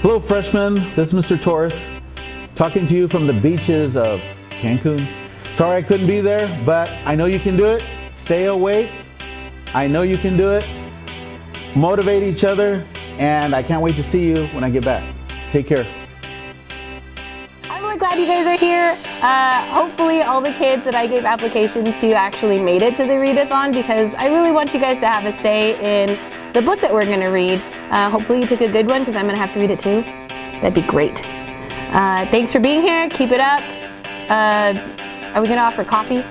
Hello, freshmen. This is Mr. Torres, talking to you from the beaches of Cancun. Sorry I couldn't be there, but I know you can do it. Stay awake. I know you can do it. Motivate each other, and I can't wait to see you when I get back. Take care. I'm really glad you guys are here. Uh, hopefully all the kids that I gave applications to actually made it to the readathon because I really want you guys to have a say in the book that we're going to read. Uh, hopefully you pick a good one because I'm going to have to read it too. That'd be great. Uh, thanks for being here. Keep it up. Uh, are we going to offer coffee?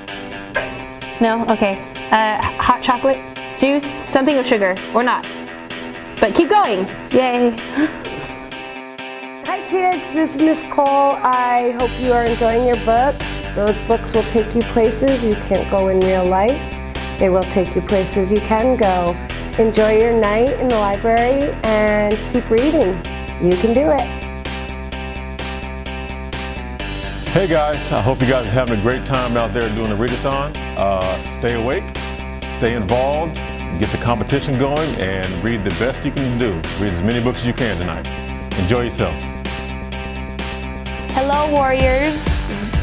No? Okay. Uh, hot chocolate? Juice? Something with sugar or not? But keep going. Yay. Hi kids, this is Miss Cole. I hope you are enjoying your books. Those books will take you places you can't go in real life. They will take you places you can go. Enjoy your night in the library and keep reading. You can do it. Hey guys, I hope you guys are having a great time out there doing the readathon. Uh, stay awake, stay involved, get the competition going, and read the best you can do. Read as many books as you can tonight. Enjoy yourselves. Hello, Warriors.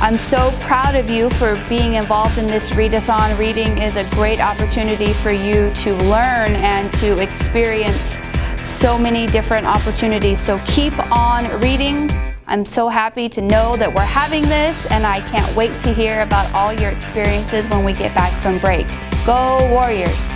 I'm so proud of you for being involved in this readathon. Reading is a great opportunity for you to learn and to experience so many different opportunities. So keep on reading. I'm so happy to know that we're having this and I can't wait to hear about all your experiences when we get back from break. Go Warriors!